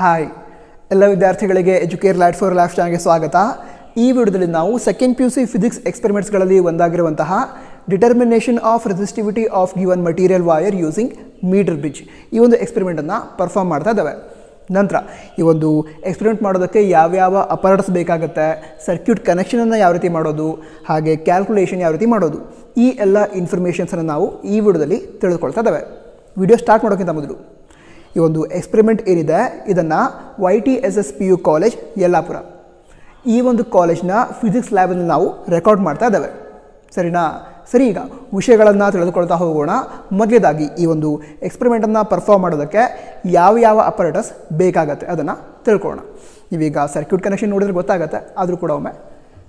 Hi ಎಲ್ಲ ವಿದ್ಯಾರ್ಥಿಗಳಿಗೆ Educare ಲ್ಯಾಟ್ for ಲ್ಯಾಫ್ ಚಾನಲ್ಗೆ ಸ್ವಾಗತ. ಈ ವಿಡಿಯೋದಲ್ಲಿ ನಾವು second P U C physics ಎಕ್ಸ್ಪೆರಿಮೆಂಟ್ಸ್ಗಳಲ್ಲಿ ಒಂದಾಗಿರುವಂತಹ determination of resistivity of given material wire using meter bridge ಈ ಒಂದು ಎಕ್ಸ್ಪೆರಿಮೆಂಟನ್ನು ಪರ್ಫಾರ್ಮ್ ಮಾಡ್ತಾ ಇದ್ದಾವೆ. ನಂತರ ಈ ಒಂದು ಎಕ್ಸ್ಪೆರಿಮೆಂಟ್ ಮಾಡೋದಕ್ಕೆ ಯಾವ್ಯಾವ ಅಪರಟ್ಸ್ ಬೇಕಾಗುತ್ತೆ ಸರ್ಕ್ಯೂಟ್ ಕನೆಕ್ಷನನ್ನು ಯಾವ ರೀತಿ ಮಾಡೋದು, ಹಾಗೆ ಕ್ಯಾಲ್ಕುಲೇಷನ್ ಯಾವ ರೀತಿ ಮಾಡೋದು, ಈ ಎಲ್ಲ ಇನ್ಫಾರ್ಮೇಷನ್ಸನ್ನು ನಾವು ಈ ವಿಡಿಯೋದಲ್ಲಿ ತಿಳಿದುಕೊಳ್ತಾ ಇದ್ದಾವೆ. ವಿಡಿಯೋ ಸ್ಟಾರ್ಟ್ ಮಾಡೋಕ್ಕಿಂತ ಮೊದಲು ಈ ಒಂದು ಎಕ್ಸ್ಪೆರಿಮೆಂಟ್ ಏನಿದೆ, ಇದನ್ನು Y T S S P U college Yellapur. ಈ ಒಂದು ಕಾಲೇಜ್ನ ಫಿಸಿಕ್ಸ್ ಲ್ಯಾಬಲ್ಲಿ ನಾವು ರೆಕಾರ್ಡ್ ಮಾಡ್ತಾ ಇದ್ದೇವೆ. ಸರಿನಾ? ಸರಿ, ಈಗ ವಿಷಯಗಳನ್ನು ತಿಳಿದುಕೊಳ್ತಾ ಹೋಗೋಣ. ಮೊದಲೇದಾಗಿ ಈ ಒಂದು ಎಕ್ಸ್ಪೆರಿಮೆಂಟನ್ನು ಪರ್ಫಾರ್ಮ್ ಮಾಡೋದಕ್ಕೆ ಯಾವ ಯಾವ ಅಪರೇಟರ್ಸ್ ಬೇಕಾಗತ್ತೆ ಅದನ್ನು ತಿಳ್ಕೊಳ್ಳೋಣ. ನೀವೀಗ ಸರ್ಕ್ಯೂಟ್ ಕನೆಕ್ಷನ್ ನೋಡಿದ್ರೆ ಗೊತ್ತಾಗತ್ತೆ, ಆದರೂ ಕೂಡ ಒಮ್ಮೆ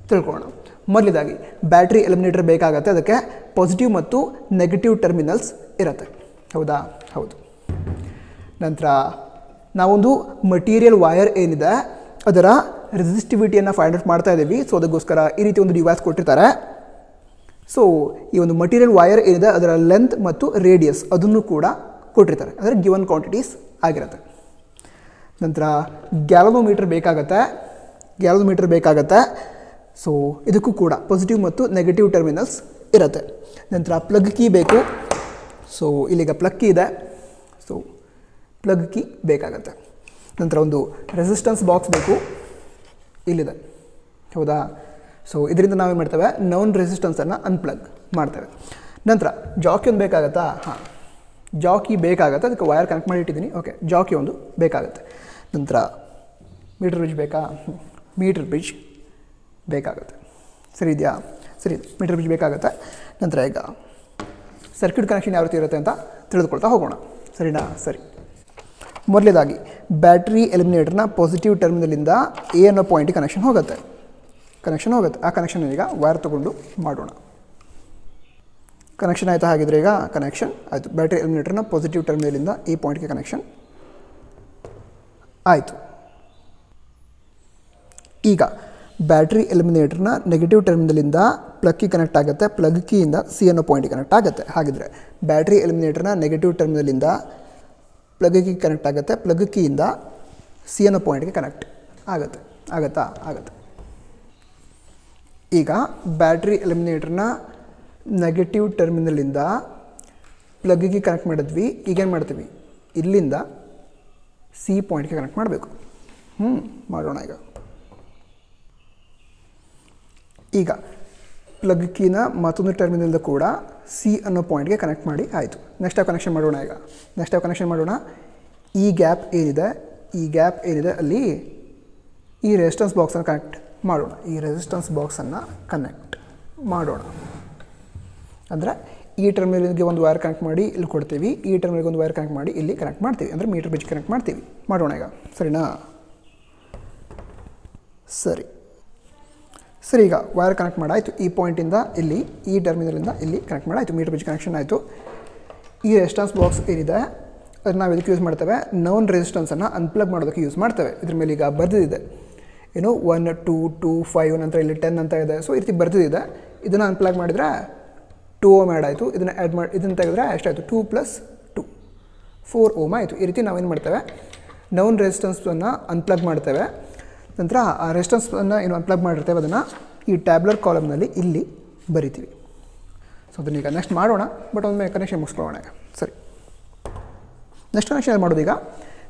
ತಿಳ್ಕೊಳ್ಳೋಣ. ಮೊದಲೇದಾಗಿ ಬ್ಯಾಟ್ರಿ ಎಲಿಮಿನೇಟರ್ ಬೇಕಾಗತ್ತೆ, ಅದಕ್ಕೆ ಪಾಸಿಟಿವ್ ಮತ್ತು ನೆಗೆಟಿವ್ ಟರ್ಮಿನಲ್ಸ್ ಇರುತ್ತೆ. ಹೌದಾ? ಹೌದು. ನಂತರ ನಾವೊಂದು ಮಟೀರಿಯಲ್ ವೈರ್ ಏನಿದೆ, ಅದರ ರೆಸಿಸ್ಟಿವಿಟಿಯನ್ನು ಫೈಂಡ್ ಔಟ್ ಮಾಡ್ತಾ ಇದ್ದೀವಿ. ಸೊ ಅದಕ್ಕೋಸ್ಕರ ಈ ರೀತಿ ಒಂದು ಡಿವೈಸ್ ಕೊಟ್ಟಿರ್ತಾರೆ. ಸೊ ಈ ಒಂದು ಮಟೀರಿಯಲ್ ವೈರ್ ಏನಿದೆ, ಅದರ ಲೆಂತ್ ಮತ್ತು ರೇಡಿಯಸ್ ಅದನ್ನು ಕೂಡ ಕೊಟ್ಟಿರ್ತಾರೆ. ಅಂದರೆ ಗಿವನ್ ಕ್ವಾಂಟಿಟೀಸ್ ಆಗಿರುತ್ತೆ. ನಂತರ ಗ್ಯಾಲೋಮೀಟರ್ ಬೇಕಾಗತ್ತೆ. ಗ್ಯಾಲೋಮೀಟರ್ ಬೇಕಾಗತ್ತೆ. ಸೊ ಇದಕ್ಕೂ ಕೂಡ ಪಾಸಿಟಿವ್ ಮತ್ತು ನೆಗೆಟಿವ್ ಟರ್ಮಿನಲ್ಸ್ ಇರುತ್ತೆ. ನಂತರ ಪ್ಲಗ್ ಕೀ ಬೇಕು. ಸೊ ಇಲ್ಲಿಗೆ ಪ್ಲಗ್ ಕೀ ಇದೆ. ಪ್ಲಗ್ ಕೀ ಬೇಕಾಗತ್ತೆ. ನಂತರ ಒಂದು ರೆಸಿಸ್ಟೆನ್ಸ್ ಬಾಕ್ಸ್ ಬೇಕು. ಇಲ್ಲಿದೆ. ಹೌದಾ? ಸೊ ಇದರಿಂದ ನಾವೇನು ಮಾಡ್ತೇವೆ? ನೌನ್ ರೆಸಿಸ್ಟೆನ್ಸನ್ನು ಅನ್ಪ್ಲಗ್ ಮಾಡ್ತೇವೆ. ನಂತರ ಜಾಕಿ ಒಂದು ಬೇಕಾಗತ್ತಾ? ಹಾಂ. ಜಾಕಿ ಬೇಕಾಗತ್ತೆ? ಅದಕ್ಕೆ ವೈರ್ ಕನೆಕ್ಟ್ ಮಾಡಿ ಇಟ್ಟಿದ್ದೀನಿ. ಓಕೆ ಜಾಕಿ ಒಂದು ಬೇಕಾಗುತ್ತೆ. ನಂತರ ಮೀಟರ್ ಬ್ರಿಡ್ಜ್ ಬೇಕಾ? ಮೀಟರ್ ಬ್ರಿಡ್ಜ್ ಬೇಕಾಗುತ್ತೆ. ಸರಿ ಇದೆಯಾ? ಸರಿ ಮೀಟರ್ ಬ್ರಿಡ್ಜ್ ಬೇಕಾಗುತ್ತೆ. ನಂತರ ಈಗ ಸರ್ಕ್ಯೂಟ್ ಕನೆಕ್ಷನ್ ಯಾವ ರೀತಿ ಇರುತ್ತೆ ಅಂತ ತಿಳಿದುಕೊಳ್ತಾ ಹೋಗೋಣ. ಸರಿನಾ? ಸರಿ. ಮೊದಲೇದಾಗಿ, ಬ್ಯಾಟ್ರಿ ಎಲಿಮಿನೇಟರ್ನ ಪಾಸಿಟಿವ್ ಟರ್ಮಿನಲಿಂದ ಎ ಅನ್ನೋ ಪಾಯಿಂಟ್ ಕನೆಕ್ಷನ್ ಹೋಗುತ್ತೆ. ಕನೆಕ್ಷನ್ ಹೋಗುತ್ತೆ. ಆ ಕನೆಕ್ಷನ್ ಈಗ ವೈರ್ ತೊಗೊಂಡು ಮಾಡೋಣ. ಕನೆಕ್ಷನ್ ಆಯಿತಾ ಹಾಗಿದ್ರೆ ಈಗ ಕನೆಕ್ಷನ್ ಆಯಿತು. ಬ್ಯಾಟ್ರಿ ಎಲಿಮಿನೇಟರ್ನ ಪಾಸಿಟಿವ್ ಟರ್ಮಿನಲಿಂದ ಈ ಪಾಯಿಂಟ್ಗೆ ಕನೆಕ್ಷನ್ ಆಯಿತು. ಈಗ ಬ್ಯಾಟ್ರಿ ಎಲಿಮಿನೇಟರ್ನ ನೆಗೆಟಿವ್ ಟರ್ಮಿನಲಿಂದ ಪ್ಲಗ್ ಕೀ ಕನೆಕ್ಟ್ ಆಗುತ್ತೆ. ಪ್ಲಗ್ ಕೀಯಿಂದ ಸಿ ಅನ್ನೋ ಪಾಯಿಂಟ್ ಕನೆಕ್ಟ್ ಆಗುತ್ತೆ. ಹಾಗಿದ್ರೆ ಬ್ಯಾಟ್ರಿ ಎಲಿಮಿನೇಟರ್ನ ನೆಗೆಟಿವ್ ಟರ್ಮಿನಲಿಂದ ಪ್ಲಗ್ ಕೀ ಕನೆಕ್ಟ್ ಆಗುತ್ತೆ. ಪ್ಲಗ್ ಕೀಯಿಂದ ಸಿ ಅನ್ನೋ ಪಾಯಿಂಟ್ಗೆ ಕನೆಕ್ಟ್ ಆಗುತ್ತೆ. ಆಗುತ್ತಾ? ಆಗುತ್ತೆ. ಈಗ ಬ್ಯಾಟ್ರಿ ಎಲಿಮಿನೇಟ್ರನ್ನ ನೆಗೆಟಿವ್ ಟರ್ಮಿನಲಿಂದ ಪ್ಲಗ್ಗಿಗೆ ಕನೆಕ್ಟ್ ಮಾಡಿದ್ವಿ. ಈಗೇನು ಮಾಡ್ತೀವಿ? ಇಲ್ಲಿಂದ ಸಿ ಪಾಯಿಂಟ್ಗೆ ಕನೆಕ್ಟ್ ಮಾಡಬೇಕು. ಹ್ಞೂ ಮಾಡೋಣ ಈಗ. ಈಗ ಪ್ಲಗ್ ಕೀನ ಮತ್ತೊಂದು ಟರ್ಮಿನಲ್ ಕೂಡ ಸಿ ಅನ್ನೋ ಪಾಯಿಂಟ್ಗೆ ಕನೆಕ್ಟ್ ಮಾಡಿ, ಆಯಿತು. ನೆಕ್ಸ್ಟ್ ಯಾವ ಕನೆಕ್ಷನ್ ಮಾಡೋಣ ಈಗ. ನೆಕ್ಸ್ಟ್ ಯಾವ ಕನೆಕ್ಷನ್ ಮಾಡೋಣ. ಈ ಗ್ಯಾಪ್ ಏನಿದೆ? ಈ ಗ್ಯಾಪ್ ಏನಿದೆ? ಅಲ್ಲಿ ಈ ರೆಸಿಸ್ಟೆನ್ಸ್ ಬಾಕ್ಸನ್ನು ಕನೆಕ್ಟ್ ಮಾಡೋಣ. ಈ ರೆಸಿಸ್ಟೆನ್ಸ್ ಬಾಕ್ಸನ್ನು ಕನೆಕ್ಟ್ ಮಾಡೋಣ. ಅಂದರೆ ಈ ಟರ್ಮಿನಲ್ಗೆ ಒಂದು ವೈರ್ ಕನೆಕ್ಟ್ ಮಾಡಿ ಇಲ್ಲಿ ಕೊಡ್ತೀವಿ. ಈ ಟರ್ಮಿನಲ್ಗೆ ಒಂದು ವೈರ್ ಕನೆಕ್ಟ್ ಮಾಡಿ ಇಲ್ಲಿ ಕನೆಕ್ಟ್ ಮಾಡ್ತೀವಿ. ಅಂದರೆ ಮೀಟರ್ ಬ್ರಿಡ್ಜ್ ಕನೆಕ್ಟ್ ಮಾಡ್ತೀವಿ. ಮಾಡೋಣ ಈಗ. ಸರಿನಾ? ಸರಿ. ಸರಿ, ಈಗ ವೈರ್ ಕನೆಕ್ಟ್ ಮಾಡಾಯಿತು. ಈ ಪಾಯಿಂಟಿಂದ ಇಲ್ಲಿ, ಈ ಟರ್ಮಿನಲಿಂದ ಇಲ್ಲಿ ಕನೆಕ್ಟ್ ಮಾಡಾಯಿತು. ಮೀಟರ್ ಬ್ರಿಡ್ಜ್ ಕನೆಕ್ಷನ್ ಆಯಿತು. ಈ ರೆಸಿಸ್ಟೆನ್ಸ್ ಬಾಕ್ಸ್ ಏನಿದೆ ಅದನ್ನ ನಾವು ಇದಕ್ಕೆ ಯೂಸ್ ಮಾಡ್ತೇವೆ? ನೌನ್ ರೆಸಿಸ್ಟೆನ್ಸನ್ನು ಅನ್ಪ್ಲಗ್ ಮಾಡೋದಕ್ಕೆ ಯೂಸ್ ಮಾಡ್ತೇವೆ. ಇದ್ರ ಮೇಲೆ ಈಗ ಬರೆದಿದೆ ಏನು? ಒನ್ ಟೂ ಟೂ ಫೈವ್ ನಂತರ ಇಲ್ಲಿ ಟೆನ್ ಅಂತ ಇದೆ. ಸೊ ಈ ರೀತಿ ಬರ್ತಿದೆ ಇದನ್ನು ಅನ್ಪ್ಲಗ್ ಮಾಡಿದರೆ ಟೂ ಓಮ್ ಆ್ಯಡ್ ಆಯಿತು. ಇದನ್ನು ಆ್ಯಡ್ ಮಾಡಿ ಇದನ್ನು ತೆಗೆದ್ರೆ ಎಷ್ಟಾಯಿತು two plus two four ohm ಆಯಿತು. ಈ ರೀತಿ ನಾವೇನು ಮಾಡ್ತೇವೆ? ನೌನ್ ರೆಸಿಸ್ಟೆನ್ಸನ್ನು ಅನ್ಪ್ಲಗ್ ಮಾಡ್ತೇವೆ. ನಂತರ ಆ ರೆಸ್ಟೆನ್ಸನ್ನು ಏನು ಅನ್ಪ್ಲಗ್ ಮಾಡಿರ್ತೇವೆ. ಅದನ್ನು ಈ ಟ್ಯಾಬ್ಲರ್ ಕಾಲಮ್ನಲ್ಲಿ ಇಲ್ಲಿ ಬರಿತೀವಿ. ಸೊ ಅದನ್ನ ಈಗ ನೆಕ್ಸ್ಟ್ ಮಾಡೋಣ. ಬಟ್ ಒಮ್ಮೆ ಕನೆಕ್ಷನ್ ಮುಗಿಸ್ಕೊಳ್ಳೋಣ ಸರಿ. ನೆಕ್ಸ್ಟ್ ಕನೆಕ್ಷನ್ ಮಾಡೋದು ಈಗ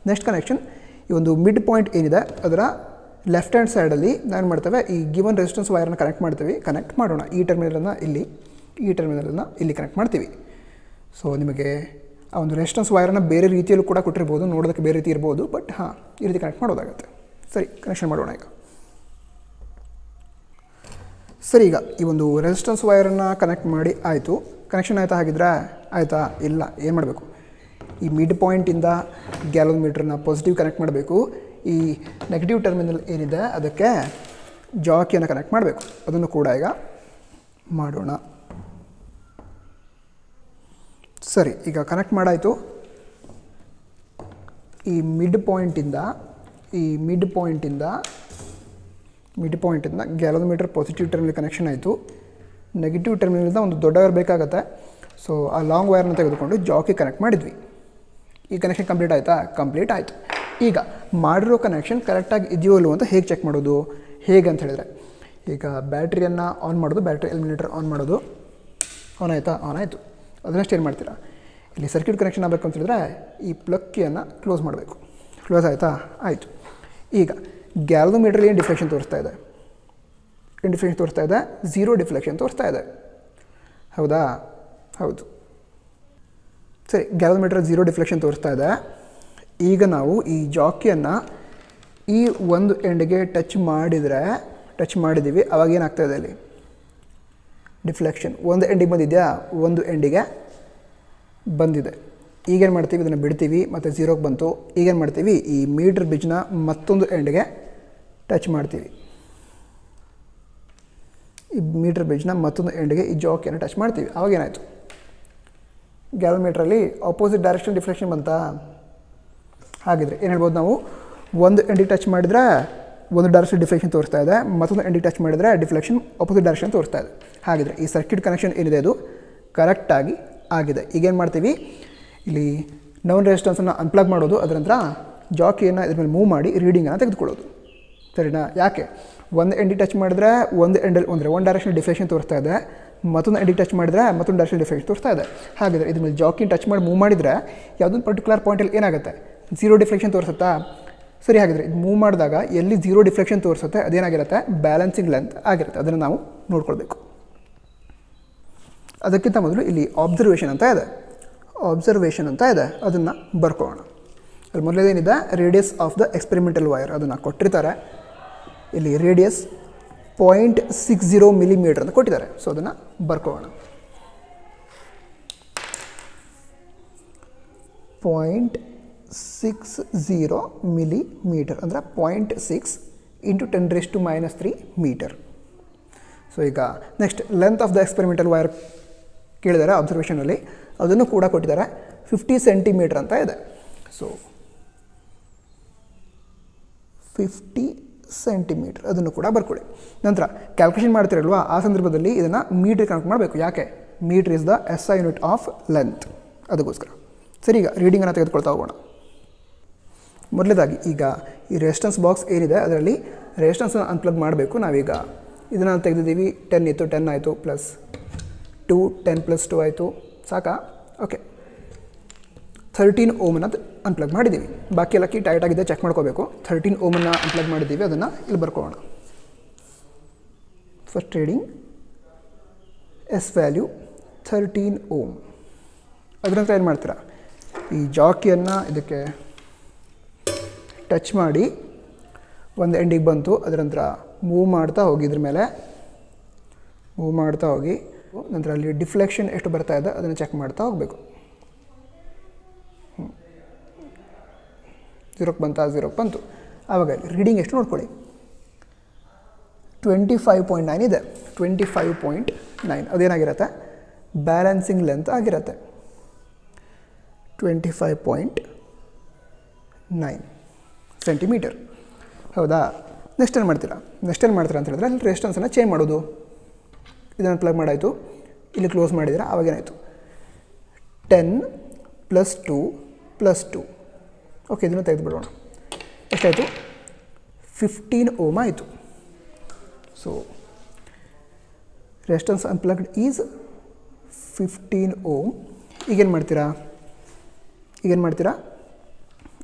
ನೆಕ್ಸ್ಟ್ ಕನೆಕ್ಷನ್ ಈ ಒಂದು ಮಿಡ್ ಪಾಯಿಂಟ್ ಏನಿದೆ, ಅದರ ಲೆಫ್ಟ್ ಹ್ಯಾಂಡ್ ಸೈಡಲ್ಲಿ ನಾನು ಮಾಡ್ತೇವೆ? ಈ ಗಿವನ್ ರೆಸಿಸ್ಟೆನ್ಸ್ ವೈರನ್ನು ಕನೆಕ್ಟ್ ಮಾಡ್ತೀವಿ. ಕನೆಕ್ಟ್ ಮಾಡೋಣ. ಈ ಟರ್ಮಿನಲನ್ನು ಇಲ್ಲಿ, ಈ ಟರ್ಮಿನಲನ್ನು ಇಲ್ಲಿ ಕನೆಕ್ಟ್ ಮಾಡ್ತೀವಿ. ಸೊ ನಿಮಗೆ ಆ ಒಂದು ರೆಸಿಸ್ಟೆನ್ಸ್ ವೈರನ್ನು ಬೇರೆ ರೀತಿಯಲ್ಲೂ ಕೂಡ ಕೊಟ್ಟಿರ್ಬೋದು. ನೋಡೋದಕ್ಕೆ ಬೇರೆ ರೀತಿ ಇರ್ಬೋದು. ಬಟ್ ಹಾಂ, ಈ ರೀತಿ ಕನೆಕ್ಟ್ ಮಾಡೋದಾಗುತ್ತೆ. ಸರಿ ಕನೆಕ್ಷನ್ ಮಾಡೋಣ ಈಗ. ಸರಿ, ಈಗ ಈ ಒಂದು ರೆಸಿಸ್ಟೆನ್ಸ್ ವೈರನ್ನು ಕನೆಕ್ಟ್ ಮಾಡಿ ಆಯಿತು. ಕನೆಕ್ಷನ್ ಆಯಿತಾ ಹಾಗಿದ್ರೆ? ಆಯಿತಾ? ಇಲ್ಲ. ಏನು ಮಾಡಬೇಕು? ಈ ಮಿಡ್ ಪಾಯಿಂಟಿಂದ ಗ್ಯಾಲೋಮೀಟ್ರನ್ನ ಪಾಸಿಟಿವ್ ಕನೆಕ್ಟ್ ಮಾಡಬೇಕು. ಈ ನೆಗೆಟಿವ್ ಟರ್ಮಿನಲ್ ಏನಿದೆ, ಅದಕ್ಕೆ ಜಾಕಿಯನ್ನು ಕನೆಕ್ಟ್ ಮಾಡಬೇಕು. ಅದನ್ನು ಕೂಡ ಈಗ ಮಾಡೋಣ. ಸರಿ, ಈಗ ಕನೆಕ್ಟ್ ಮಾಡಾಯಿತು. ಈ ಮಿಡ್ ಪಾಯಿಂಟಿಂದ ಈ ಮಿಡ್ ಪಾಯಿಂಟಿಂದ ಮಿಡ್ ಪಾಯಿಂಟಿಂದ ಗ್ಯಾಲೋಮೀಟರ್ ಪಾಸಿಟಿವ್ ಟರ್ಮಿನಲ್ ಕನೆಕ್ಷನ್ ಆಯಿತು. ನೆಗೆಟಿವ್ ಟರ್ಮಿನಲಿಂದ ಒಂದು ದೊಡ್ಡ ವೈರ್ ಬೇಕಾಗುತ್ತೆ. ಸೊ ಆ ಲಾಂಗ್ ವೈರ್ನ ತೆಗೆದುಕೊಂಡು ಜಾಕಿ ಕನೆಕ್ಟ್ ಮಾಡಿದ್ವಿ. ಈ ಕನೆಕ್ಷನ್ ಕಂಪ್ಲೀಟ್ ಆಯಿತಾ? ಕಂಪ್ಲೀಟ್ ಆಯಿತು. ಈಗ ಮಾಡಿರೋ ಕನೆಕ್ಷನ್ ಕರೆಕ್ಟಾಗಿ ಇದೆಯೋ ಇಲ್ಲೋ ಅಂತ ಹೇಗೆ ಚೆಕ್ ಮಾಡೋದು? ಹೇಗೆ ಅಂತ ಹೇಳಿದ್ರೆ, ಈಗ ಬ್ಯಾಟ್ರಿಯನ್ನು ಆನ್ ಮಾಡೋದು ಬ್ಯಾಟ್ರಿ ಎಲಿಮಿನೇಟರ್ ಆನ್ ಮಾಡೋದು. ಆನ್ ಆಯಿತಾ? ಆನ್ ಆಯಿತು. ಅದನ್ನಷ್ಟು ಏನು ಮಾಡ್ತೀರಾ? ಇಲ್ಲಿ ಸರ್ಕ್ಯೂಟ್ ಕನೆಕ್ಷನ್ ಆಗಬೇಕು ಅಂತ ಹೇಳಿದ್ರೆ ಈ ಪ್ಲಕ್ಕಿಯನ್ನು ಕ್ಲೋಸ್ ಮಾಡಬೇಕು. ಕ್ಲೋಸ್ ಆಯಿತಾ? ಆಯಿತು. ಈಗ ಗ್ಯಾಲ್ವೋಮೀಟ್ರಲ್ಲಿ ಏನು ಡಿಫ್ಲೆಕ್ಷನ್ ತೋರಿಸ್ತಾ ಇದೆ? ಏನು ಡಿಫ್ಲೆಕ್ಷನ್ ತೋರಿಸ್ತಾ ಇದೆ? ಝೀರೋ ಡಿಫ್ಲೆಕ್ಷನ್ ತೋರಿಸ್ತಾ ಇದೆ. ಹೌದಾ? ಹೌದು. ಸರಿ ಗ್ಯಾಲೋಮೀಟ್ರಲ್ಲಿ ಝೀರೋ ಡಿಫ್ಲೆಕ್ಷನ್ ತೋರಿಸ್ತಾ ಇದೆ. ಈಗ ನಾವು ಈ ಜಾಕಿಯನ್ನು ಈ ಒಂದು ಎಂಡ್ಗೆ ಟಚ್ ಮಾಡಿದರೆ ಟಚ್ ಮಾಡಿದ್ದೀವಿ ಅವಾಗ ಏನಾಗ್ತಾ ಇದೆ ಅಲ್ಲಿ ಡಿಫ್ಲೆಕ್ಷನ್ ಒಂದು ಎಂಡಿಗೆ ಬಂದಿದೆಯಾ? ಒಂದು ಎಂಡಿಗೆ ಬಂದಿದೆ. ಈಗೇನು ಮಾಡ್ತೀವಿ? ಇದನ್ನು ಬಿಡ್ತೀವಿ, ಮತ್ತು ಝೀರೋಗೆ ಬಂತು. ಈಗೇನು ಮಾಡ್ತೀವಿ? ಈ ಮೀಟ್ರ್ ಬಿಜ್ನ ಮತ್ತೊಂದು ಎಂಡ್ಗೆ ಟಚ್ ಮಾಡ್ತೀವಿ. ಈ ಮೀಟ್ರ್ ಬ್ರಿಡ್ಜ್ನ ಮತ್ತೊಂದು ಎಂಡ್ಗೆ ಈ ಜಾಕಿಯನ್ನು ಟಚ್ ಮಾಡ್ತೀವಿ. ಅವಾಗ ಏನಾಯಿತು? ಗ್ಯಾಲ್ಮೀಟ್ರಲ್ಲಿ ಆಪೋಸಿಟ್ ಡೈರೆಕ್ಷನ್ ಡಿಫ್ಲೆಕ್ಷನ್ ಬಂತಾ? ಹಾಗಿದ್ರೆ ಏನು ಹೇಳ್ಬೋದು ನಾವು? ಒಂದು ಎಂಡಿಗೆ ಟಚ್ ಮಾಡಿದ್ರೆ ಒಂದು ಡೈರೆಕ್ಷನ್ ಡಿಫ್ಲೆಕ್ಷನ್ ತೋರಿಸ್ತಾ ಇದೆ. ಮತ್ತೊಂದು ಎಂಡಿಗೆ ಟಚ್ ಮಾಡಿದರೆ ಡಿಫ್ಲೆಕ್ಷನ್ ಆಪೋಸಿಟ್ ಡೈರೆಕ್ಷನ್ ತೋರಿಸ್ತಾ ಇದೆ. ಹಾಗಿದ್ರೆ ಈ ಸರ್ಕ್ಯೂಟ್ ಕನೆಕ್ಷನ್ ಏನಿದೆ ಅದು? ಕರೆಕ್ಟಾಗಿ ಆಗಿದೆ. ಈಗೇನು ಮಾಡ್ತೀವಿ? ಇಲ್ಲಿ ನೌನ್ ರೆಸಿಸ್ಟೆನ್ಸನ್ನು ಅನ್ಪ್ಲಗ್ ಮಾಡೋದು, ಅದರ ನಂತರ ಜಾಕಿಯನ್ನು ಇದ್ರ ಮೇಲೆ ಮೂವ್ ಮಾಡಿ ರೀಡಿಂಗನ್ನು ತೆಗೆದುಕೊಳ್ಳೋದು. ಸರಿನಾ? ಯಾಕೆ? ಒಂದು ಎಂಡಿ ಟಚ್ ಮಾಡಿದ್ರೆ ಒಂದು ಎಂಡಲ್ಲಿ ಅಂದರೆ ಒನ್ ಡೈರೆಕ್ಷನ್ ಡಿಫ್ಲೆಕ್ಷನ್ ತೋರಿಸ್ತಾ ಇದೆ, ಮತ್ತೊಂದು ಎಂಡಿ ಟಚ್ ಮಾಡಿದ್ರೆ ಮತ್ತೊಂದು ಡೈರೆಕ್ಷನ್ ಡಿಫ್ಲೆಕ್ಷನ್ ತೋರಿಸ್ತಾ ಇದೆ. ಹಾಗಿದ್ರೆ ಇದ್ರ ಮೇಲೆ ಜಾಕಿನ ಟಚ್ ಮಾಡಿ ಮೂವ್ ಮಾಡಿದರೆ ಯಾವುದೊಂದು ಪರ್ಟಿಕ್ಯುಲರ್ ಪಾಯಿಂಟಲ್ಲಿ ಏನಾಗುತ್ತೆ? ಝೀರೋ ಡಿಫ್ಲೆಕ್ಷನ್ ತೋರಿಸುತ್ತಾ? ಸರಿ, ಹಾಗಿದ್ರೆ ಇದು ಮೂವ್ ಮಾಡಿದಾಗ ಎಲ್ಲಿ ಝೀರೋ ಡಿಫ್ಲೆಕ್ಷನ್ ತೋರಿಸುತ್ತೆ, ಅದೇನಾಗಿರುತ್ತೆ? ಬ್ಯಾಲೆನ್ಸಿಂಗ್ ಲೆಂತ್ ಆಗಿರುತ್ತೆ. ಅದನ್ನು ನಾವು ನೋಡ್ಕೊಳ್ಬೇಕು. ಅದಕ್ಕಿಂತ ಮೊದಲು ಇಲ್ಲಿ ಆಬ್ಸರ್ವೇಷನ್ ಅಂತ ಇದೆ. ಆಬ್ಸರ್ವೇಷನ್ ಅಂತ ಇದೆ. ಅದನ್ನು ಬರ್ಕೊಳ್ಳೋಣ ಅಲ್ಲಿ ಮೊದಲೇದೇನಿದೆ? Radius of the experimental wire ಅದನ್ನು ಕೊಟ್ಟಿರ್ತಾರೆ. ಇಲ್ಲಿ radius point six zero millimetre ಅಂತ ಕೊಟ್ಟಿದ್ದಾರೆ. ಸೊ ಅದನ್ನು ಬರ್ಕೊಳ್ಳೋಣ ಪಾಯಿಂಟ್ ಸಿಕ್ಸ್ ಝೀರೋ ಮಿಲಿಮೀಟರ್ ಅಂದರೆ point six into ten raise to minus three metre so ಈಗ next length of the experimental wire ಕೇಳಿದ್ದಾರೆ ಅಬ್ಸರ್ವೇಷನಲ್ಲಿ ಅದನ್ನು ಕೂಡ ಕೊಟ್ಟಿದ್ದಾರೆ. ಫಿಫ್ಟಿ ಸೆಂಟಿಮೀಟರ್ ಅಂತ ಇದೆ. ಸೊ ಫಿಫ್ಟಿ ಸೆಂಟಿಮೀಟರ್ ಅದನ್ನು ಕೂಡ ಬರ್ಕೊಳ್ಳಿ. ನಂತರ ಕ್ಯಾಲ್ಕುಲೇಷನ್ ಮಾಡ್ತಿರಲ್ವಾ? ಆ ಸಂದರ್ಭದಲ್ಲಿ ಇದನ್ನು ಮೀಟ್ರ್ ಕನೆಕ್ಟ್ ಮಾಡಬೇಕು. ಯಾಕೆ? Metre is the S I unit of length ಅದಕ್ಕೋಸ್ಕರ. ಸರಿ, ಈಗ ರೀಡಿಂಗನ್ನು ತೆಗೆದುಕೊಳ್ತಾ ಹೋಗೋಣ. ಮೊದಲೇದಾಗಿ ಈಗ ಈ ರೆಸಿಸ್ಟೆನ್ಸ್ ಬಾಕ್ಸ್ ಏನಿದೆ, ಅದರಲ್ಲಿ ರೆಸಿಸ್ಟೆನ್ಸನ್ನು ಅನ್ಪ್ಲಗ್ ಮಾಡಬೇಕು ನಾವೀಗ. ಇದನ್ನು ತೆಗೆದಿದ್ದೀವಿ. ಟೆನ್ ಇತ್ತು ಟೆನ್ ಆಯಿತು plus two, ten plus two ಆಯಿತು. ಸಾಕಾ? ಓಕೆ ಥರ್ಟೀನ್ ಓಮನ್ನ ಅನ್ಪ್ಲಗ್ ಮಾಡಿದ್ದೀವಿ ಬಾಕಿ ಎಲ್ಲ ಕೀ ಟೈಟ್ ಆಗಿದೆ ಚೆಕ್ ಮಾಡ್ಕೋಬೇಕು. ಥರ್ಟೀನ್ ಓಮನ್ನ ಅನ್ಪ್ಲಗ್ ಮಾಡಿದ್ದೀವಿ ಅದನ್ನು ಇಲ್ಲಿ ಬರ್ಕೊಳ್ಳೋಣ. First reading S value thirteen ohm ಅದರಂತ ಏನು ಮಾಡ್ತೀರಾ? ಈ ಜಾಕಿಯನ್ನು ಇದಕ್ಕೆ ಟಚ್ ಮಾಡಿ ಒಂದು ಎಂಡಿಗೆ ಬಂತು. ಅದರ ನಂತರ ಮೂವ್ ಮಾಡ್ತಾ ಹೋಗಿ ಇದ್ರ ಮೇಲೆ. ಮೂವ್ ಮಾಡ್ತಾ ಹೋಗಿ. ನಂತರ ಅಲ್ಲಿ ಡಿಫ್ಲೆಕ್ಷನ್ ಎಷ್ಟು ಬರ್ತಾ ಇದೆ, ಅದನ್ನು ಚೆಕ್ ಮಾಡ್ತಾ ಹೋಗಬೇಕು. ಝೀರೋಕ್ಕೆ ಬಂತಾ ಝೀರೋಕ್ಕೆ ಬಂತು. ಆವಾಗ ರೀಡಿಂಗ್ ಎಷ್ಟು ನೋಡ್ಕೊಳ್ಳಿ. ಟ್ವೆಂಟಿ ಫೈವ್ ಪಾಯಿಂಟ್ ನೈನ್ ಇದೆ. ಟ್ವೆಂಟಿ ಫೈವ್ ಪಾಯಿಂಟ್ ನೈನ್ ಅದೇನಾಗಿರುತ್ತೆ? ಬ್ಯಾಲೆನ್ಸಿಂಗ್ ಲೆಂತ್ ಆಗಿರುತ್ತೆ. Twenty five point nine centimetre ಹೌದಾ? ನೆಕ್ಸ್ಟ್ ಏನು ಮಾಡ್ತೀರಾ? ನೆಕ್ಸ್ಟ್ ಏನು ಮಾಡ್ತೀರಾ ಅಂತ ಹೇಳಿದ್ರೆ, ಅಲ್ಲಿ ರೆಸ್ಟೆನ್ಸನ್ನು ಚೇಂಜ್ ಮಾಡೋದು. ಇದನ್ನು ಪ್ಲಗ್ ಮಾಡಾಯಿತು. ಇಲ್ಲಿ ಕ್ಲೋಸ್ ಮಾಡಿದರೆ ಅವಾಗೇನಾಯಿತು? Ten plus two plus two okay ಇದನ್ನು ತೆಗೆದುಬಿಡೋಣ. ಎಷ್ಟಾಯಿತು? ಫಿಫ್ಟೀನ್ ಓಮ್ ಆಯಿತು. So resistance unplugged is fifteen ohm ಈಗೇನು ಮಾಡ್ತೀರಾ? ಈಗೇನು ಮಾಡ್ತೀರಾ?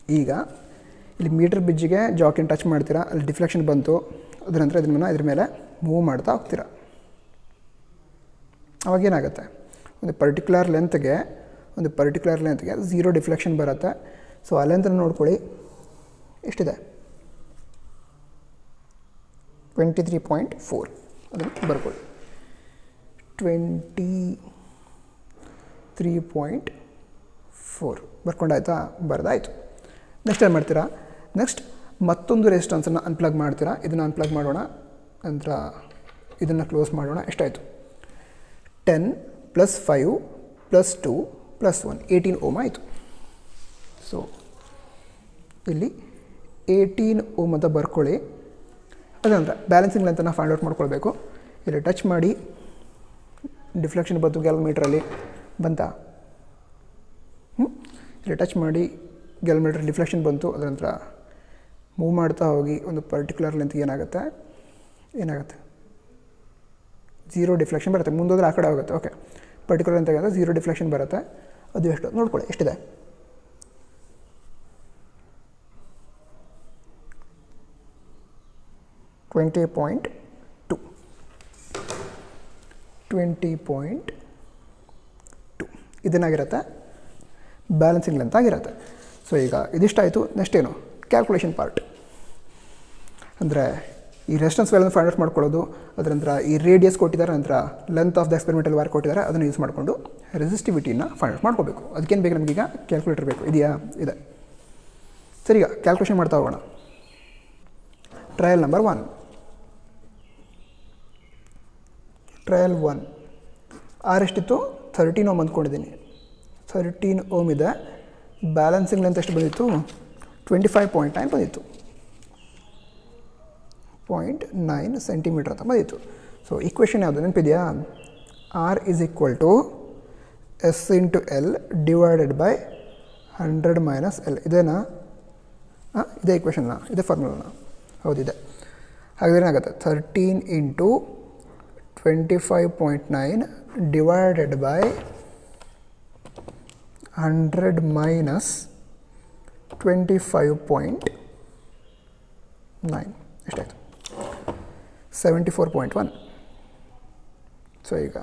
ಈಗ ಇಲ್ಲಿ ಮೀಟರ್ ಬಿಜ್ಜಿಗೆ ಜಾಕಿನ ಟಚ್ ಮಾಡ್ತೀರಾ? ಅಲ್ಲಿ ಡಿಫ್ಲೆಕ್ಷನ್ ಬಂತು. ಅದರ ನಂತರ ಇದನ್ನು ಇದ್ರ ಮೇಲೆ ಮೂವ್ ಮಾಡ್ತಾ ಹೋಗ್ತೀರಾ? ಅವಾಗೇನಾಗುತ್ತೆ ಒಂದು ಪರ್ಟಿಕ್ಯುಲರ್ ಲೆಂತ್ಗೆ ಒಂದು ಪರ್ಟಿಕ್ಯುಲರ್ ಲೆಂತ್ಗೆ ಝೀರೋ ಡಿಫ್ಲೆಕ್ಷನ್ ಬರುತ್ತೆ. ಸೊ ಆ ಲೆಂತ್ನ ನೋಡ್ಕೊಳ್ಳಿ. ಎಷ್ಟಿದೆ? ಟ್ವೆಂಟಿ ತ್ರೀ ಪಾಯಿಂಟ್ ಫೋರ್ ಅದನ್ನು ಬರ್ಕೊಳ್ಳಿ. ಟ್ವೆಂಟಿ ತ್ರೀ ಪಾಯಿಂಟ್ ಫೋರ್ ಬರ್ಕೊಂಡಾಯ್ತಾ? ಬರ್ದಾಯಿತು. ನೆಕ್ಸ್ಟ್ ಏನು ಮಾಡ್ತೀರಾ? ನೆಕ್ಸ್ಟ್ ಮತ್ತೊಂದು ರೆಸಿಸ್ಟೆನ್ಸನ್ನು ಅನ್ಪ್ಲಗ್ ಮಾಡ್ತೀರಾ? ಇದನ್ನು ಅನ್ಪ್ಲಗ್ ಮಾಡೋಣ. ನಂತರ ಇದನ್ನು ಕ್ಲೋಸ್ ಮಾಡೋಣ. ಎಷ್ಟಾಯಿತು? Ten plus five plus two plus one eighteen ohm ಆಯಿತು. ಸೊ ಇಲ್ಲಿ ಏಯ್ಟೀನ್ ಓಮ್ ಅಂತ ಬರ್ಕೊಳ್ಳಿ ಅದಂದ್ರೆ ಬ್ಯಾಲೆನ್ಸಿಂಗ್ ಲೆಂತನ್ನು ಫೈಂಡ್ ಔಟ್ ಮಾಡ್ಕೊಳ್ಬೇಕು. ಇಲ್ಲಿ ಟಚ್ ಮಾಡಿ ಡಿಫ್ಲೆಕ್ಷನ್ ಬಂತು ಗ್ಯಾಲೋಮೀಟ್ರಲ್ಲಿ ಬಂತಾ? ಹ್ಞೂ ಇಲ್ಲಿ ಟಚ್ ಮಾಡಿ ಗ್ಯಾಲೋಮೀಟ್ರ್ ಡಿಫ್ಲೆಕ್ಷನ್ ಬಂತು. ಅದರ ನಂತರ ಮೂವ್ ಮಾಡ್ತಾ ಹೋಗಿ ಒಂದು ಪರ್ಟಿಕ್ಯುಲರ್ ಲೆಂತ್ ಏನಾಗುತ್ತೆ? ಏನಾಗುತ್ತೆ? ಝೀರೋ ಡಿಫ್ಲೆಕ್ಷನ್ ಬರುತ್ತೆ, ಮುಂದೋದ್ರೆ ಆ ಕಡೆ ಹೋಗುತ್ತೆ ಓಕೆ ಪರ್ಟಿಕ್ಯುಲರ್ ಅಂತ ಹೇಳಿದ್ರೆ ಝೀರೋ ಡಿಫ್ಲೆಕ್ಷನ್ ಬರುತ್ತೆ, ಅದು ಎಷ್ಟು? ನೋಡ್ಕೊಳ್ಳಿ, ಎಷ್ಟಿದೆ? Twenty point two twenty point two ಇದನ್ನಾಗಿರುತ್ತೆ balancing length ಆಗಿರುತ್ತೆ. ಸೊ ಈಗ ಇದಿಷ್ಟಾಯಿತು ನೆಕ್ಸ್ಟ್ ಏನು? ಕ್ಯಾಲ್ಕುಲೇಷನ್ ಪಾರ್ಟ್ ಅಂದರೆ ಈ ರೆಸ್ಟೆನ್ಸ್ ವ್ಯಾಲ್ಯೂ ಫೈಂಡ್ ಔಟ್ ಮಾಡ್ಕೊಳ್ಳೋದು, ಅದರ ಈ ರೇಡಿಯಸ್ ಕೊಟ್ಟಿದ್ದಾರೆ ನಂತರ length of the experimental wire ಕೊಟ್ಟಿದ್ದಾರೆ ಅದನ್ನು ಯೂಸ್ ಮಾಡಿಕೊಂಡು ರೆಸಿಸ್ಟಿವಿಟಿನ ಫೈಂಡ್ ಔಟ್ ಮಾಡ್ಕೋಬೇಕು. ಅದಕ್ಕೇನು ಬೇಕು ನಮಗೀಗ? ಕ್ಯಾಲ್ಕುಲೇಟರ್ ಬೇಕು. ಇದೆಯಾ? ಇದೆ. ಸರಿ, ಈಗ ಕ್ಯಾಲ್ಕುಲೇಷನ್ ಮಾಡ್ತಾ ಹೋಗೋಣ. Trial number one trial one R ಎಷ್ಟಿತ್ತು? ಥರ್ಟೀನ್ ಓಮ್ ಅಂದ್ಕೊಂಡಿದ್ದೀನಿ. ಥರ್ಟೀನ್ ಓಮ್ ಇದೆ. ಬ್ಯಾಲೆನ್ಸಿಂಗ್ ಲೆಂತ್ ಎಷ್ಟು ಬಂದಿತ್ತು? ಟ್ವೆಂಟಿ ಫೈವ್ ಪಾಯಿಂಟ್ ನೈನ್ ಬಂದಿತ್ತು. ಪಾಯಿಂಟ್ ನೈನ್ ಸೆಂಟಿಮೀಟ್ರ್ ಅಂತ ಬಂದಿತ್ತು. ಸೊ ಈಕ್ವೇಷನ್ ಯಾವುದು ನೆನಪಿದೆಯಾ? R is equal to S into L divided by hundred minus L ಇದೇನಾ? ಹಾಂ ಇದೇ ಈಕ್ವೇಷನ್ನ ಇದೇ ಫಾರ್ಮುಲಾನ ಹೌದಿದೆ ಹಾಗಾದ್ರೆ ಏನಾಗುತ್ತೆ? Thirteen into twenty five point nine divided by hundred minus twenty five point nine ಎಷ್ಟಾಯಿತು? Seventy four point one so ಈಗ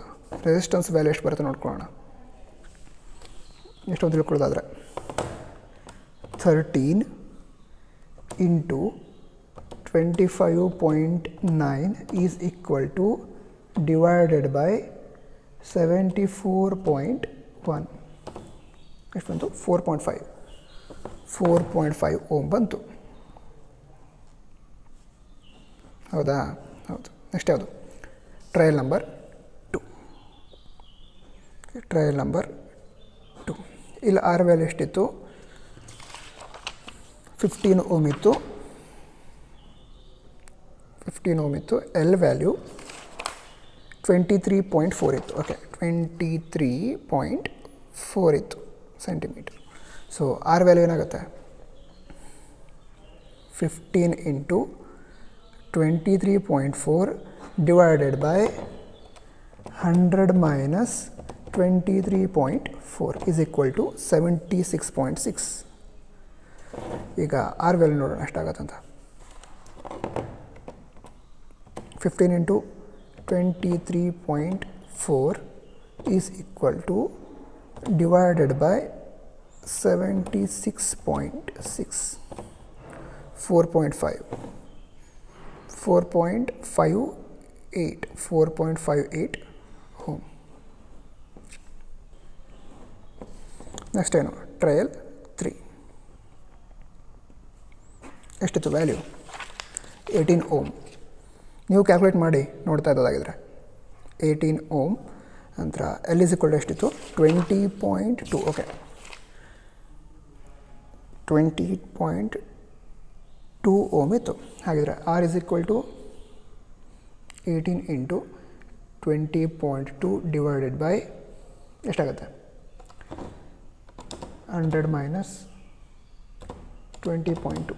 ರೆಸಿಸ್ಟೆನ್ಸ್ ವ್ಯಾಲ್ಯೂ ಎಷ್ಟು ಬರುತ್ತೆ ನೋಡ್ಕೊಳ್ಳೋಣ. ಎಷ್ಟು ಅಂತ ತಿಳ್ಕೊಳ್ಳೋದಾದರೆ thirteen into twenty five point nine is equal to divided by seventy four point one ಎಷ್ಟು ಬಂತು four point five four point five ohm ಬಂತು. ಹೌದು? ನೆಕ್ಸ್ಟ್ ಯಾವುದು? Trial number two. Trial number two. ಇಲ್ಲಿ ಆರ್ ವ್ಯಾಲ್ಯೂ ಎಷ್ಟಿತ್ತು? Fifteen ohm ಇತ್ತು. Fifteen ohm ಇತ್ತು. L value twenty three point four ಇತ್ತು. Okay twenty three point four ಇತ್ತು centimetre so R value ಏನಾಗುತ್ತೆ? Fifteen into twenty three point four divided by hundred minus twenty three point four is equal to seventy six point six ಈಗ R value ನೋಡೋಣ ಎಷ್ಟಾಗತ್ತಂತ fifteen into twenty three point four is equal to divided by seventy six point six four point five four point five eight four point five eight ohm next ಏನು trial three ಎಷ್ಟಿತ್ತು value eighteen ohm ನೀವು calculate ಮಾಡಿ ನೋಡ್ತಾ ಇದ್ದದಾಗಿದ್ರೆ eighteen ohm ನಂತರ L is equal ಎಷ್ಟಿತ್ತು? Twenty point two okay twenty point two ohm ಇತ್ತು ಹಾಗಿದ್ರೆ R is equal to eighteen into twenty point two divided by ಎಷ್ಟಾಗುತ್ತೆ hundred minus twenty point two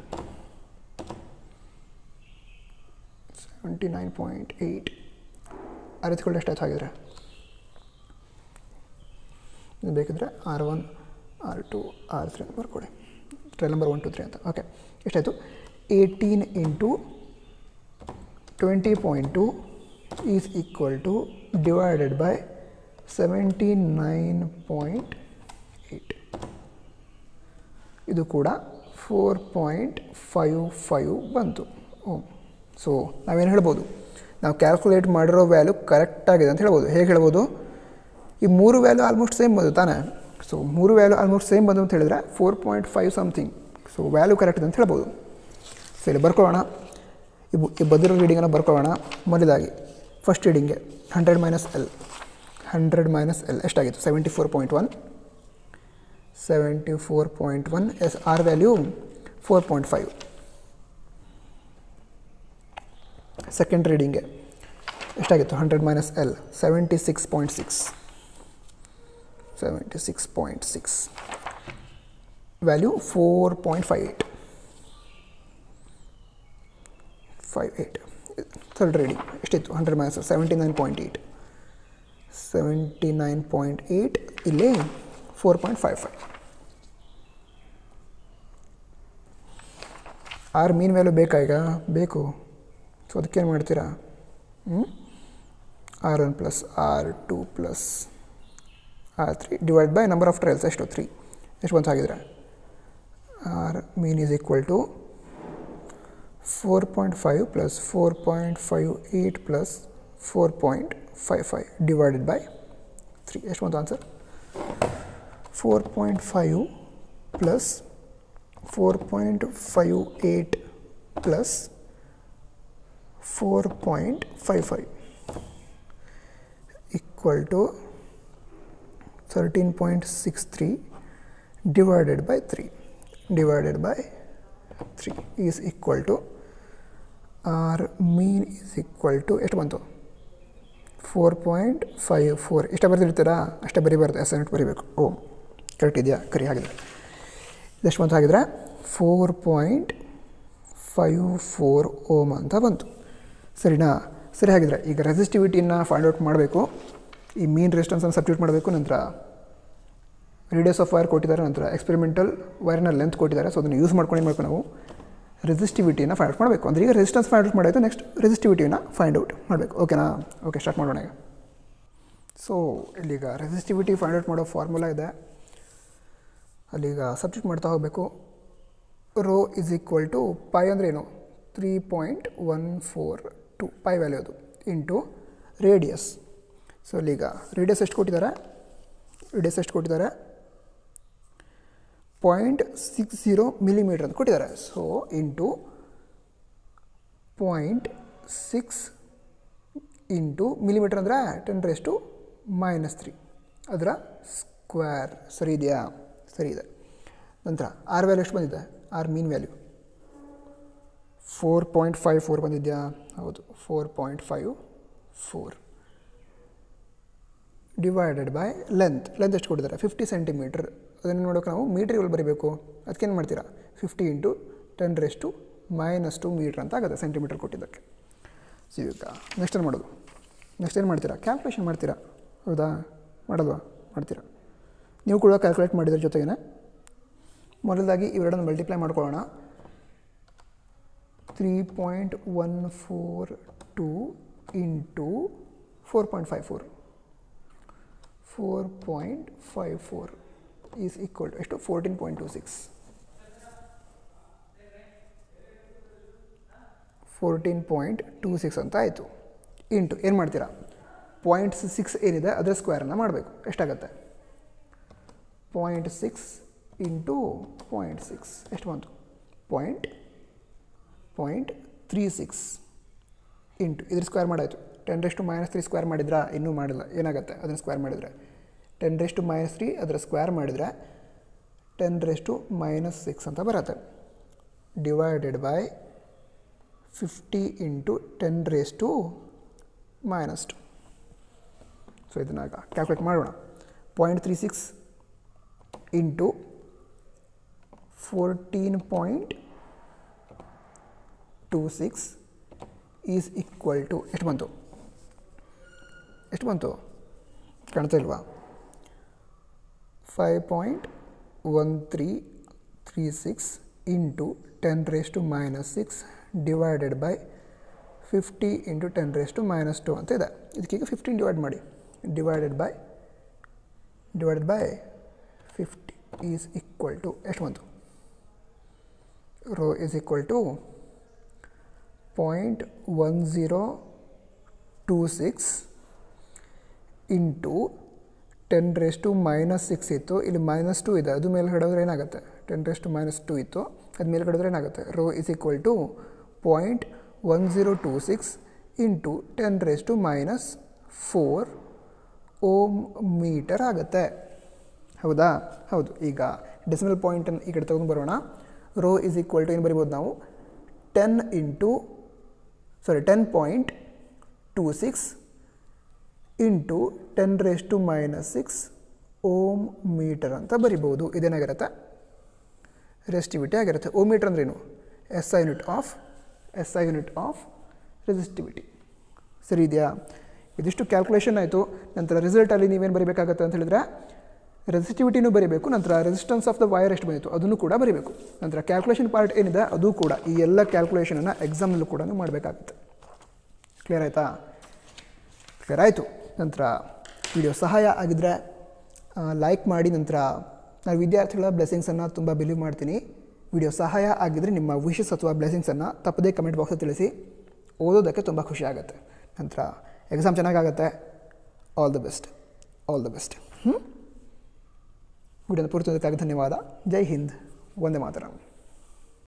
seventy nine point eight ಅರಿತ್ಕೊಂಡು ಎಷ್ಟಾಯ್ತು ಹಾಗಿದ್ರೆ ಇದು ಬೇಕಿದ್ರೆ R one R two R three ಅಂತ ಬರ್ಕೊಡಿ trial number one two three ಅಂತ okay ಎಷ್ಟಾಯಿತು eighteen into twenty point two is equal to divided by seventy nine point eight ಇದು ಕೂಡ four point five five ಬಂತು. ಓ ಸೊ ನಾವೇನು ಹೇಳ್ಬೋದು? ನಾವು ಕ್ಯಾಲ್ಕುಲೇಟ್ ಮಾಡಿರೋ ವ್ಯಾಲ್ಯೂ ಕರೆಕ್ಟಾಗಿದೆ ಅಂತ ಹೇಳ್ಬೋದು. ಹೇಗೆ ಹೇಳ್ಬೋದು? ಈ ಮೂರು ವ್ಯಾಲ್ಯೂ ಆಲ್ಮೋಸ್ಟ್ ಸೇಮ್ ಬಂದು ತಾನೇ? ಸೊ ಮೂರು ವ್ಯಾಲ್ಯೂ ಆಲ್ಮೋಸ್ಟ್ ಸೇಮ್ ಬಂದು ಅಂತ ಹೇಳಿದ್ರೆ four point five something so value correct ಇದೆ ಅಂತ ಹೇಳ್ಬೋದು. ಸೊ ಇಲ್ಲಿ ಬರ್ಕೊಳ್ಳೋಣ. ಬು- ಈ ಬದಿರೋ ರೀಡಿಂಗನ್ನು ಬರ್ಕೊಳ್ಳೋಣ. ಮೊದಲಾಗಿ first ರೀಡಿಂಗ್ಗೆ hundred minus L hundred minus L ಎಷ್ಟಾಗಿತ್ತು? Seventy four point one seventy four point one S R value four point five second ರೀಡಿಂಗ್ಗೆ ಎಷ್ಟಾಗಿತ್ತು? Hundred minus L seventy six point six seventy six point six value four point five eight five eight third reading ಎಷ್ಟಿತ್ತು? Hundred minus seventy nine point eight seventy nine point eight ಇಲ್ಲಿ four point five five R mean value ಬೇಕಾ ಈಗ? ಬೇಕು. So ಅದಕ್ಕೇನು ಮಾಡ್ತೀರಾ? R one plus R two plus R three divide by number of trials ಎಷ್ಟು? Three ಎಷ್ಟು ಬಂತ ಹಾಗಿದ್ರೆ R mean is equal to four point five plus four point five eight plus four point five five divided by three ಎಷ್ಟು ಬಂತು answer four point five plus four point five eight plus four point five five equal to thirteen point R mean is equal to ಎಷ್ಟು ಬಂತು? Four point five four ಇಷ್ಟ ಬರೆದಿರ್ತೀರಾ? ಅಷ್ಟೇ ಬರೀಬಾರ್ದು. Assignment ಬರಿಬೇಕು. ಓ correct ಇದೆಯಾ? ಕರಿ ಹಾಗಿದ್ರೆ. ಎಷ್ಟು ಬಂತು ಹಾಗಿದ್ರೆ? Four point five four ohm ಅಂತ ಬಂತು. ಸರಿನಾ? ಸರಿ, ಹಾಗಿದ್ರೆ ಈಗ ರೆಸಿಸ್ಟಿವಿಟಿನ ಫೈಂಡ್ ಔಟ್ ಮಾಡಬೇಕು. ಈ ಮೀನ್ ರೆಸಿಸ್ಟೆನ್ಸನ್ನು ಸಬ್ಸ್ಟಿಟ್ಯೂಟ್ ಮಾಡಬೇಕು ನಂತರ. ರೇಡಿಯಸ್ ಆಫ್ ವೈರ್ ಕೊಟ್ಟಿದ್ದಾರೆ ನಂತರ. ಎಕ್ಸ್ಪೆರಿಮೆಂಟಲ್ ವೈರ್ನ ಲೆಂತ್ ಕೊಟ್ಟಿದ್ದಾರೆ. ಸೊ ಅದನ್ನು ಯೂಸ್ ಮಾಡ್ಕೊಂಡು ಏನು ಮಾಡಬೇಕು ನಾವು? ರೆಸಿಸ್ಟಿವಿಟಿನ ಫೈಂಡ್ ಔಟ್ ಮಾಡಬೇಕು. ಅಂದರೆ ಈಗ ರೆಸಿಸ್ಟೆನ್ಸ್ ಫೈಂಡ್ ಔಟ್ ಮಾಡಾಯಿತು ನೆಕ್ಸ್ಟ್ ರೆಸಿಸ್ಟಿವಿಟಿನ ಫೈಂಡ್ ಔಟ್ ಮಾಡಬೇಕು. ಓಕೆನಾ ಓಕೆ ಸ್ಟಾರ್ಟ್ ಮಾಡೋಣ ಈಗ. ಸೊ ಇಲ್ಲಿಗ ರೆಸಿಸ್ಟಿವಿಟಿ ಫೈಂಡ್ ಔಟ್ ಮಾಡೋ ಫಾರ್ಮುಲಾ ಇದೆ. ಅಲ್ಲಿಗ ಸಬ್ಸ್ಟಿಟ್ಯೂಟ್ ಮಾಡ್ತಾ ಹೋಗಬೇಕು. Rho is equal to pi ಅಂದರೆ ಏನು? Three point one four two pi value ಅದು. ಇಂಟು ರೇಡಿಯಸ್ ಸೊ ಅಲ್ಲಿಗ ರೇಡಿಯಸ್ ಎಷ್ಟು ಕೊಟ್ಟಿದ್ದಾರೆ? ರೇಡಿಯಸ್ ಎಷ್ಟು ಕೊಟ್ಟಿದ್ದಾರೆ? ಪಾಯಿಂಟ್ ಸಿಕ್ಸ್ ಜೀರೋ ಮಿಲಿಮೀಟ್ರ್ ಅಂತ ಕೊಟ್ಟಿದ್ದಾರೆ. So into point six into millimetre ಅಂದರೆ ten raise to minus three ಅದರ ಸ್ಕ್ವೇರ್ ಸರಿ ಇದೆಯಾ? ಸರಿ ಇದೆ. ನಂತರ ಆರ್ ವ್ಯಾಲ್ಯೂ ಎಷ್ಟು ಬಂದಿದೆ? R mean value four point five four ಬಂದಿದೆಯಾ? ಹೌದು four point five four divided by length length ಎಷ್ಟು ಕೊಟ್ಟಿದ್ದಾರೆ? ಫಿಫ್ಟಿ ಸೆಂಟಿಮೀಟ್ರ್ ಅದನ್ನು ನೋಡೋಕೆ ನಾವು ಮೀಟ್ರಿಗಳು ಬರೀಬೇಕು? ಅದಕ್ಕೇನು ಮಾಡ್ತೀರಾ? Fifty into ten raise to minus two metre ಅಂತ ಆಗುತ್ತೆ ಸೆಂಟಿಮೀಟರ್ ಕೊಟ್ಟಿದ್ದಕ್ಕೆ. ಸೊ ಈಗ ನೆಕ್ಸ್ಟ್ ಏನು ಮಾಡೋದು? ನೆಕ್ಸ್ಟ್ ಏನು ಮಾಡ್ತೀರಾ? ಕ್ಯಾಲ್ಕುಲೇಷನ್ ಮಾಡ್ತೀರಾ? ಹೌದಾ? ಮಾಡಲ್ವಾ? ಮಾಡ್ತೀರಾ? ನೀವು ಕೂಡ ಕ್ಯಾಲ್ಕುಲೇಟ್ ಮಾಡಿದ್ರ ಜೊತೆಗೇ ಮೊದಲದಾಗಿ ಇವೆರಡನ್ನು ಮಲ್ಟಿಪ್ಲೈ ಮಾಡ್ಕೊಳ್ಳೋಣ. Three point one four two into four point five four four point five four is equal to, ಎಷ್ಟು? Fourteen point two six fourteen point two six ಅಂತ ಆಯಿತು. ಇಂಟು, ಏನು ಮಾಡ್ತೀರಾ? ಪಾಯಿಂಟ್ ಸಿಕ್ಸ್ ಏನಿದೆ, ಅದರ ಸ್ಕ್ವೇರನ್ನು ಮಾಡಬೇಕು. ಎಷ್ಟಾಗತ್ತೆ? Point six into point six ಎಷ್ಟು ಬಂತು? Point point three six into, ಇದ್ರ square ಮಾಡಾಯಿತು. Ten raise to minus three square ಮಾಡಿದ್ರಾ? ಇನ್ನೂ ಮಾಡಿಲ್ಲ. ಏನಾಗುತ್ತೆ? ಅದನ್ನು ಸ್ಕ್ವೇರ್ ಮಾಡಿದರೆ. Ten raise to minus three ಅದರ ಸ್ಕ್ವೇರ್ ಮಾಡಿದರೆ ten raise to minus six ಅಂತ ಬರುತ್ತೆ. Divided by fifty into ten raise to minus two. So ಇದನ್ನಾಗ calculate ಮಾಡೋಣ. Point three six into fourteen point two six is equal to, ಎಷ್ಟು ಬಂತು? ಎಷ್ಟು ಬಂತು? ಕಾಣ್ತಾ ಇಲ್ವಾ? Five point one three three six into ten raise to minus six divided by fifty into ten raise to minus two ಅಂತ ಇದೆ. ಇದಕ್ಕೀಗ fifteen divide ಮಾಡಿ. Divided by divided by fifty is equal to ಎಷ್ಟು ಬಂತು? Rho is equal to point one zero two six into ten raise to minus six ಇತ್ತು. ಇಲ್ಲಿ minus two ಇದೆ. ಅದು ಮೇಲೆ ಹಿಡಿದ್ರೆ ಏನಾಗುತ್ತೆ? Ten raise to minus two ಇತ್ತು. ಅದು ಮೇಲೆ ಹಿಡಿದ್ರೆ ಏನಾಗುತ್ತೆ? Rho is equal to point one zero two six into ten raise to minus four ohm metre ಆಗುತ್ತೆ. ಹೌದಾ? ಹೌದು. ಈಗ ಡೆಸಿಮಲ್ ಪಾಯಿಂಟನ್ನು ಈ ಕಡೆ ತಗೊಂಡು ಬರೋಣ. ರೋ ಇಸ್ ಈಕ್ವಲ್ ಟು ಏನು ಬರಿಬೋದು ನಾವು? Ten into sorry ten point two six into ten raise to minus six ohm metre ಅಂತ ಬರಿಬೋದು. ಇದೇನಾಗಿರುತ್ತೆ ರೆಸಿಸ್ಟಿವಿಟಿ ಆಗಿರುತ್ತೆ. ಓಮ್ ಮೀಟರ್ ಅಂದ್ರೇನು S I unit of S I unit of resistivity ಸರಿ, ಇದೆಯಾ? ಇದಿಷ್ಟು ಕ್ಯಾಲ್ಕುಲೇಷನ್ ಆಯಿತು. ನಂತರ ರಿಸಲ್ಟಲ್ಲಿ ನೀವೇನು ಬರೀಬೇಕಾಗತ್ತೆ ಅಂತ ಹೇಳಿದ್ರೆ ರೆಸಿಸ್ಟಿವಿಟಿನೂ ಬರೀಬೇಕು, ನಂತರ ರೆಸಿಸ್ಟೆನ್ಸ್ ಆಫ್ ದ ವೈರ್ ಎಷ್ಟು ಬಂದಿತ್ತು? ಅದನ್ನು ಕೂಡ ಬರೀಬೇಕು. ನಂತರ ಕ್ಯಾಲ್ಕುಲೇಷನ್ ಪಾರ್ಟ್ ಏನಿದೆ, ಅದು ಕೂಡ ಈ ಎಲ್ಲ ಕ್ಯಾಲ್ಕುಲೇಷನನ್ನು ಎಕ್ಸಾಮ್ನಲ್ಲೂ ಕೂಡ ಮಾಡಬೇಕಾಗುತ್ತೆ. ಕ್ಲಿಯರ್ ಆಯಿತಾ? ಕ್ಲಿಯರ್ ಆಯಿತು. ನಂತರ ವಿಡಿಯೋ ಸಹಾಯ ಆಗಿದ್ರೆ ಲೈಕ್ ಮಾಡಿ, ನಂತರ ನಾನು ವಿದ್ಯಾರ್ಥಿಗಳ ಬ್ಲೆಸ್ಸಿಂಗ್ಸನ್ನು ತುಂಬ ಬಿಲೀವ್ ಮಾಡ್ತೀನಿ. ವಿಡಿಯೋ ಸಹಾಯ ಆಗಿದ್ದರೆ ನಿಮ್ಮ ವಿಶಸ್ ಅಥವಾ ಬ್ಲೆಸ್ಸಿಂಗ್ಸನ್ನು ತಪ್ಪದೇ ಕಮೆಂಟ್ ಬಾಕ್ಸಲ್ಲಿ ತಿಳಿಸಿ. ಓದೋದಕ್ಕೆ ತುಂಬ ಖುಷಿ ಆಗುತ್ತೆ. ನಂತರ ಎಕ್ಸಾಮ್ ಚೆನ್ನಾಗಾಗತ್ತೆ. All the best all the best ಹ್ಞೂ ವಿಡಿಯೋನ ಪೂರ್ತಿ ಧನ್ಯವಾದ. ಜೈ ಹಿಂದ್. ಒಂದೇ ಮಾತರಂ.